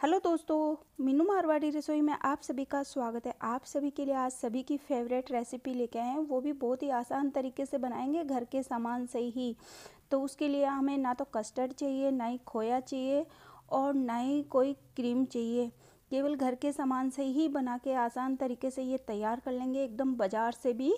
Hello दोस्तों, मीनू मारवाड़ी रसोई में आप सभी का स्वागत है। आप सभी के लिए आज सभी की फेवरेट रेसिपी लेके आए हैं। वो भी बहुत ही आसान तरीके से बनाएँगे घर के सामान से ही। तो उसके लिए हमें ना तो कस्टर्ड चाहिए, ना ही खोया चाहिए और ना ही कोई क्रीम चाहिए। केवल घर के सामान से ही बना के आसान तरीके से ये तैयार कर लेंगे। एकदम बाज़ार से भी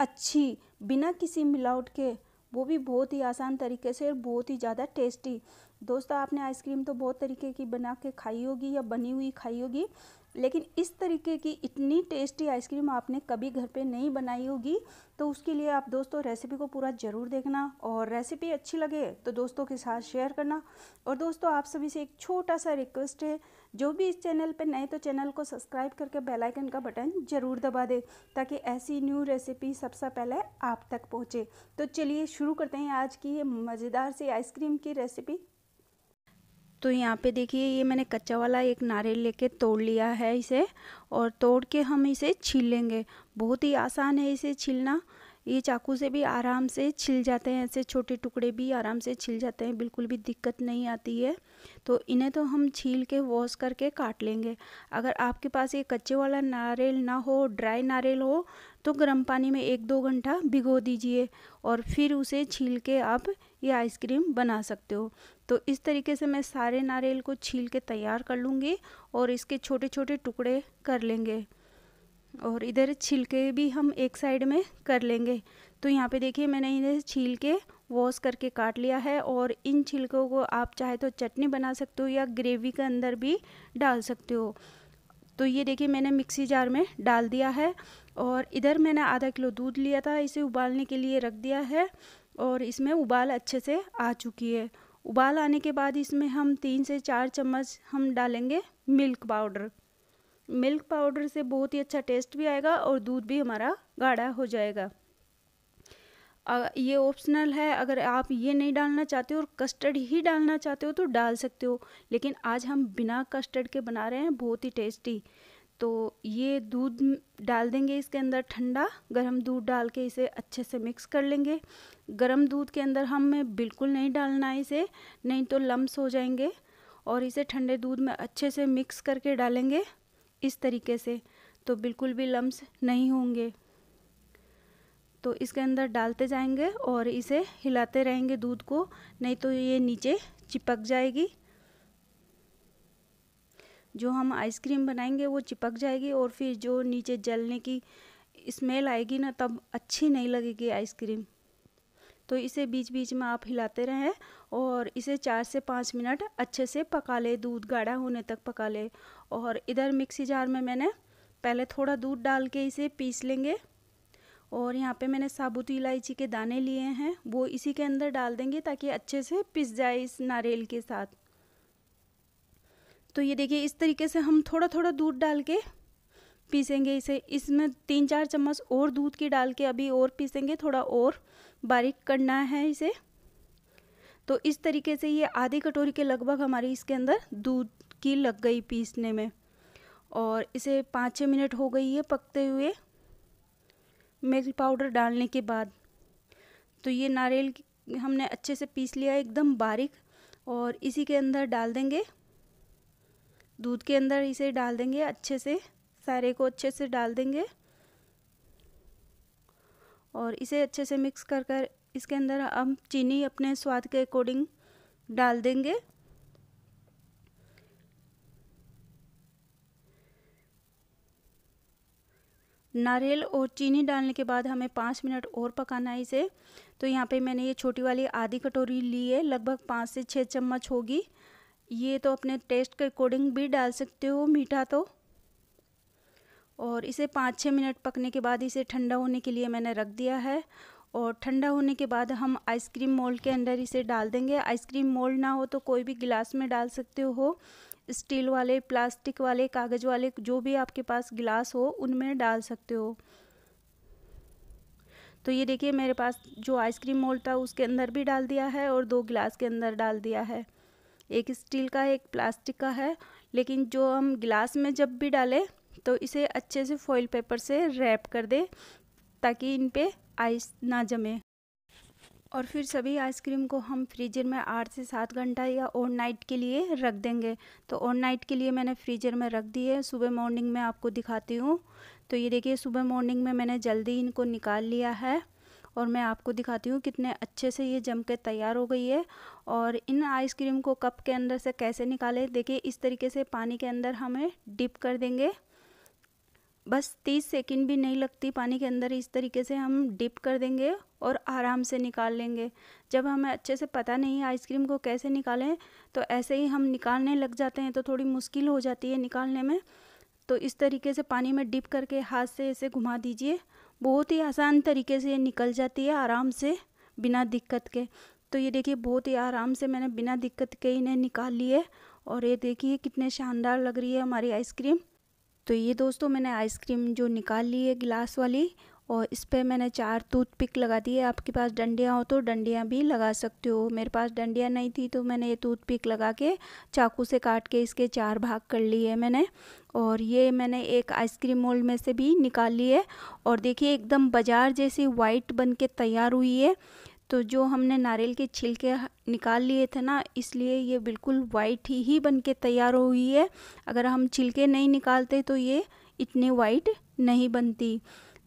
अच्छी, बिना किसी मिलावट के। वो भी बहुत ही आसान तरीके से और बहुत ही ज़्यादा टेस्टी। दोस्तों, आपने आइसक्रीम तो बहुत तरीके की बना के खाई होगी या बनी हुई खाई होगी लेकिन इस तरीके की इतनी टेस्टी आइसक्रीम आपने कभी घर पे नहीं बनाई होगी तो उसके लिए आप दोस्तों रेसिपी को पूरा ज़रूर देखना और रेसिपी अच्छी लगे तो दोस्तों के साथ शेयर करना। और दोस्तों, आप सभी से एक छोटा सा रिक्वेस्ट है, जो भी इस चैनल पर नए तो चैनल को सब्सक्राइब करके बेल आइकन का बटन ज़रूर दबा दें, ताकि ऐसी न्यू रेसिपी सबसे पहले आप तक पहुँचे। तो चलिए शुरू करते हैं आज की ये मज़ेदार सी आइसक्रीम की रेसिपी। तो यहाँ पे देखिए, ये मैंने कच्चा वाला एक नारियल लेके तोड़ लिया है इसे और तोड़ के हम इसे छील लेंगे। बहुत ही आसान है इसे छीलना। ये चाकू से भी आराम से छिल जाते हैं, ऐसे छोटे टुकड़े भी आराम से छिल जाते हैं, बिल्कुल भी दिक्कत नहीं आती है। तो इन्हें तो हम छील के, वॉश करके काट लेंगे। अगर आपके पास ये कच्चे वाला नारियल ना हो, ड्राई नारियल हो तो गर्म पानी में एक दो घंटा भिगो दीजिए और फिर उसे छील के आप ये आइसक्रीम बना सकते हो। तो इस तरीके से मैं सारे नारियल को छील के तैयार कर लूँगी और इसके छोटे छोटे टुकड़े कर लेंगे। और इधर छिलके भी हम एक साइड में कर लेंगे। तो यहाँ पे देखिए मैंने इन्हें छील के वॉश करके काट लिया है और इन छिलकों को आप चाहे तो चटनी बना सकते हो या ग्रेवी के अंदर भी डाल सकते हो। तो ये देखिए मैंने मिक्सी जार में डाल दिया है और इधर मैंने आधा किलो दूध लिया था, इसे उबालने के लिए रख दिया है। और इसमें उबाल अच्छे से आ चुकी है। उबाल आने के बाद इसमें हम तीन से चार चम्मच हम डालेंगे मिल्क पाउडर। मिल्क पाउडर से बहुत ही अच्छा टेस्ट भी आएगा और दूध भी हमारा गाढ़ा हो जाएगा। ये ऑप्शनल है, अगर आप ये नहीं डालना चाहते हो और कस्टर्ड ही डालना चाहते हो तो डाल सकते हो, लेकिन आज हम बिना कस्टर्ड के बना रहे हैं, बहुत ही टेस्टी। तो ये दूध डाल देंगे इसके अंदर ठंडा, गर्म दूध डाल के इसे अच्छे से मिक्स कर लेंगे। गर्म दूध के अंदर हमें बिल्कुल नहीं डालना है इसे, नहीं तो लम्स हो जाएँगे और इसे ठंडे दूध में अच्छे से मिक्स करके डालेंगे इस तरीके से तो बिल्कुल भी लम्स नहीं होंगे। तो इसके अंदर डालते जाएँगे और इसे हिलाते रहेंगे दूध को, नहीं तो ये नीचे चिपक जाएगी। जो हम आइसक्रीम बनाएँगे वो चिपक जाएगी और फिर जो नीचे जलने की स्मेल आएगी ना, तब अच्छी नहीं लगेगी आइसक्रीम। तो इसे बीच बीच में आप हिलाते रहें और इसे चार से पाँच मिनट अच्छे से पका ले, दूध गाढ़ा होने तक पका ले। और इधर मिक्सी जार में मैंने पहले थोड़ा दूध डाल के इसे पीस लेंगे। और यहाँ पे मैंने साबुत इलायची के दाने लिए हैं, वो इसी के अंदर डाल देंगे ताकि अच्छे से पिस जाए इस नारियल के साथ। तो ये देखिए, इस तरीके से हम थोड़ा थोड़ा दूध डाल के पीसेंगे इसे। इसमें तीन चार चम्मच और दूध की डाल के अभी और पीसेंगे, थोड़ा और बारीक करना है इसे। तो इस तरीके से ये आधी कटोरी के लगभग हमारी इसके अंदर दूध की लग गई पीसने में। और इसे पाँच छः मिनट हो गई है पकते हुए मिल्क पाउडर डालने के बाद। तो ये नारियल हमने अच्छे से पीस लिया, एकदम बारीक, और इसी के अंदर डाल देंगे दूध के अंदर इसे डाल देंगे, अच्छे से, सारे को अच्छे से डाल देंगे। और इसे अच्छे से मिक्स कर कर इसके अंदर हम चीनी अपने स्वाद के अकॉर्डिंग डाल देंगे। नारियल और चीनी डालने के बाद हमें पाँच मिनट और पकाना है इसे। तो यहाँ पे मैंने ये छोटी वाली आधी कटोरी ली है, लगभग पाँच से छः चम्मच होगी। ये तो अपने टेस्ट के अकॉर्डिंग भी डाल सकते हो मीठा तो। और इसे पाँच छः मिनट पकने के बाद इसे ठंडा होने के लिए मैंने रख दिया है। और ठंडा होने के बाद हम आइसक्रीम मोल्ड के अंदर इसे डाल देंगे। आइसक्रीम मोल्ड ना हो तो कोई भी गिलास में डाल सकते हो। स्टील वाले, प्लास्टिक वाले, कागज़ वाले, जो भी आपके पास गिलास हो, उनमें डाल सकते हो। तो ये देखिए, मेरे पास जो आइसक्रीम मोल्ड था, उसके अंदर भी डाल दिया है और दो गिलास के अंदर डाल दिया है। एक स्टील का है एक प्लास्टिक का है, लेकिन जो हम गिलास में जब भी डालें तो इसे अच्छे से फॉइल पेपर से रैप कर दें, ताकि इन पर आइस ना जमे। और फिर सभी आइसक्रीम को हम फ्रीजर में आठ से सात घंटा या ओवर नाइट के लिए रख देंगे। तो ओवर नाइट के लिए मैंने फ्रीजर में रख दिए सुबह मॉर्निंग में आपको दिखाती हूँ। तो ये देखिए, सुबह मॉर्निंग में मैंने जल्दी इनको निकाल लिया है। और मैं आपको दिखाती हूँ कितने अच्छे से ये जम के तैयार हो गई है और इन आइसक्रीम को कप के अंदर से कैसे निकालें? देखिए, इस तरीके से पानी के अंदर हमें डिप कर देंगे। बस तीस सेकंड भी नहीं लगती पानी के अंदर, इस तरीके से हम डिप कर देंगे और आराम से निकाल लेंगे। जब हमें अच्छे से पता नहीं आइसक्रीम को कैसे निकालें तो ऐसे ही हम निकालने लग जाते हैं तो थोड़ी मुश्किल हो जाती है निकालने में। तो इस तरीके से पानी में डिप करके हाथ से ऐसे घुमा दीजिए। बहुत ही आसान तरीके से ये निकल जाती है आराम से बिना दिक्कत के। तो ये देखिए, बहुत ही आराम से मैंने बिना दिक्कत के इन्हें निकाल लिए और ये देखिए कितने शानदार लग रही है हमारी आइसक्रीम। तो ये दोस्तों मैंने आइसक्रीम जो निकाल ली है गिलास वाली और इस पर मैंने चार टूथपिक लगा दी है आपके पास डंडियाँ हो तो डंडियाँ भी लगा सकते हो। मेरे पास डंडियाँ नहीं थी तो मैंने ये टूथपिक लगा के चाकू से काट के इसके चार भाग कर लिए मैंने। और ये मैंने एक आइसक्रीम मोल्ड में से भी निकाल ली है और देखिए, एकदम बाज़ार जैसी वाइट बन के तैयार हुई है। तो जो हमने नारियल के छिलके निकाल लिए थे ना, इसलिए ये बिल्कुल वाइट ही ही बन के तैयार हुई है। अगर हम छिलके नहीं निकालते तो ये इतनी वाइट नहीं बनती।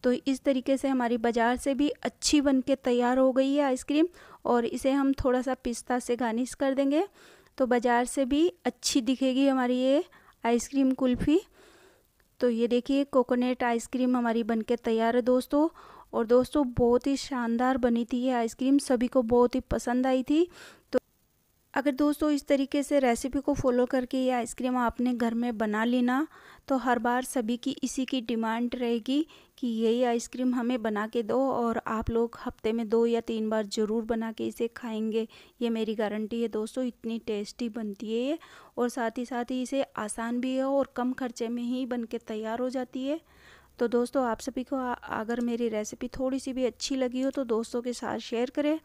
तो इस तरीके से हमारी बाज़ार से भी अच्छी बन के तैयार हो गई है आइसक्रीम और इसे हम थोड़ा सा पिस्ता से गार्निश कर देंगे। तो बाज़ार से भी अच्छी दिखेगी हमारी ये आइसक्रीम कुल्फ़ी। तो ये देखिए, कोकोनट आइसक्रीम हमारी बनके तैयार है दोस्तों। और दोस्तों, बहुत ही शानदार बनी थी ये आइसक्रीम। सभी को बहुत ही पसंद आई थी। अगर दोस्तों इस तरीके से रेसिपी को फॉलो करके ये आइसक्रीम आपने घर में बना लेना तो हर बार सभी की इसी की डिमांड रहेगी कि यही आइसक्रीम हमें बना के दो और आप लोग हफ़्ते में दो या तीन बार ज़रूर बना के इसे खाएँगे। ये मेरी गारंटी है दोस्तों, इतनी टेस्टी बनती है ये और साथ ही साथ ही इसे आसान भी है और कम खर्चे में ही बन के तैयार हो जाती है। तो दोस्तों, आप सभी को अगर मेरी रेसिपी थोड़ी सी भी अच्छी लगी हो तो दोस्तों के साथ शेयर करें।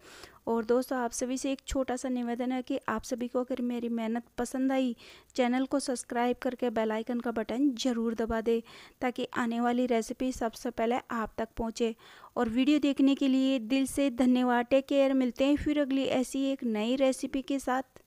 और दोस्तों, आप सभी से एक छोटा सा निवेदन है कि आप सभी को अगर मेरी मेहनत पसंद आई, चैनल को सब्सक्राइब करके बेल आइकन का बटन ज़रूर दबा दें, ताकि आने वाली रेसिपी सबसे पहले आप तक पहुँचे। और वीडियो देखने के लिए दिल से धन्यवाद। टेक केयर मिलते हैं फिर अगली ऐसी एक नई रेसिपी के साथ।